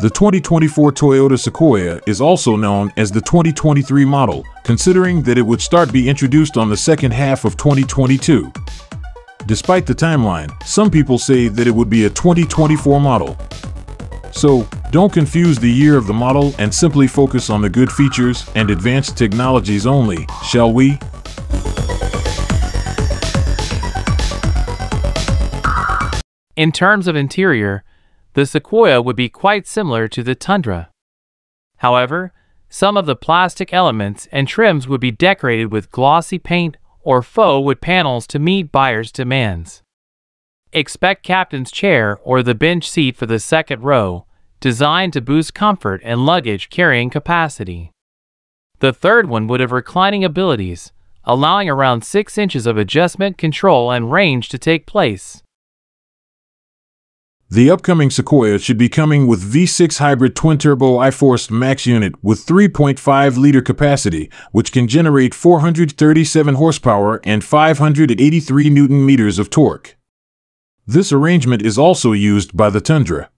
The 2024 Toyota Sequoia is also known as the 2023 model, considering that it would start be introduced on the second half of 2022. Despite the timeline, some people say that it would be a 2024 model. So, don't confuse the year of the model and simply focus on the good features and advanced technologies only, shall we? In terms of interior, the Sequoia would be quite similar to the Tundra. However, some of the plastic elements and trims would be decorated with glossy paint or faux wood panels to meet buyers' demands. Expect captain's chair or the bench seat for the second row, designed to boost comfort and luggage carrying capacity. The third one would have reclining abilities, allowing around 6 inches of adjustment control and range to take place. The upcoming Sequoia should be coming with V6 hybrid twin-turbo iForce max unit with 3.5-liter capacity, which can generate 437 horsepower and 583 newton meters of torque. This arrangement is also used by the Tundra.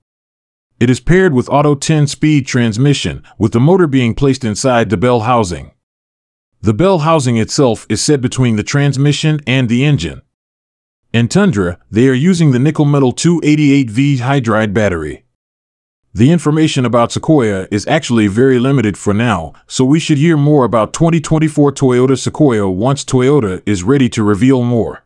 It is paired with auto 10-speed transmission, with the motor being placed inside the bell housing. The bell housing itself is set between the transmission and the engine. In Tundra, they are using the nickel metal 288V hydride battery. The information about Sequoia is actually very limited for now, so we should hear more about 2024 Toyota Sequoia once Toyota is ready to reveal more.